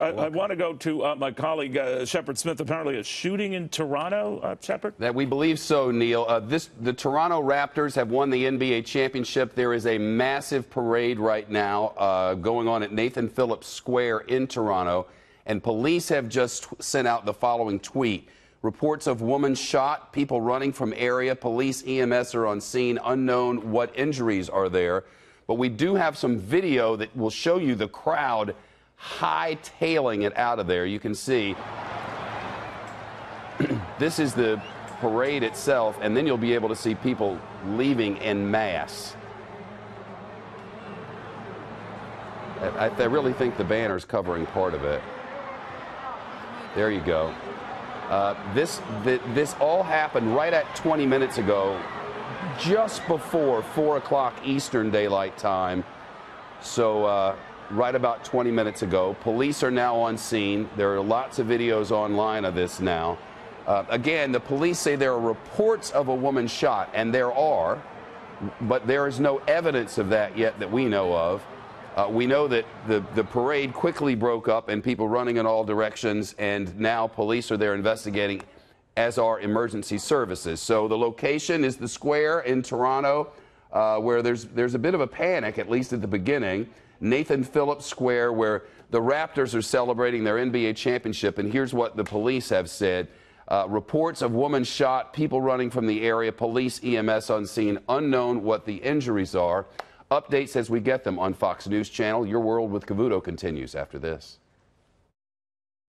I, I want to go to uh, my colleague uh, Shepard Smith. Apparently, a shooting in Toronto. Uh, Shepard. That we believe so, Neil. Uh, this the Toronto Raptors have won the NBA championship. There is a massive parade right now uh, going on at Nathan Phillips Square in Toronto, and police have just sent out the following tweet. Reports of woman shot, people running from area. Police, EMS are on scene. Unknown what injuries are there. But we do have some video that will show you the crowd hightailing it out of there. You can see this is the parade itself, and then you'll be able to see people leaving en masse. I, I really think the banner's covering part of it. There you go. Uh, this, the, this all happened right at 20 minutes ago, just before 4 o'clock Eastern Daylight Time. So, uh, right about 20 minutes ago. Police are now on scene. There are lots of videos online of this now. Uh, again, the police say there are reports of a woman shot, and there are, but there is no evidence of that yet that we know of. Uh, we know that the, the parade quickly broke up and people running in all directions, and now police are there investigating, as are emergency services. So the location is the square in Toronto, uh, where there's, there's a bit of a panic, at least at the beginning. Nathan Phillips Square, where the Raptors are celebrating their NBA championship. And here's what the police have said. Uh, reports of woman shot, people running from the area, police, EMS on scene, unknown what the injuries are. Updates as we get them on Fox News Channel. Your World with Cavuto continues after this.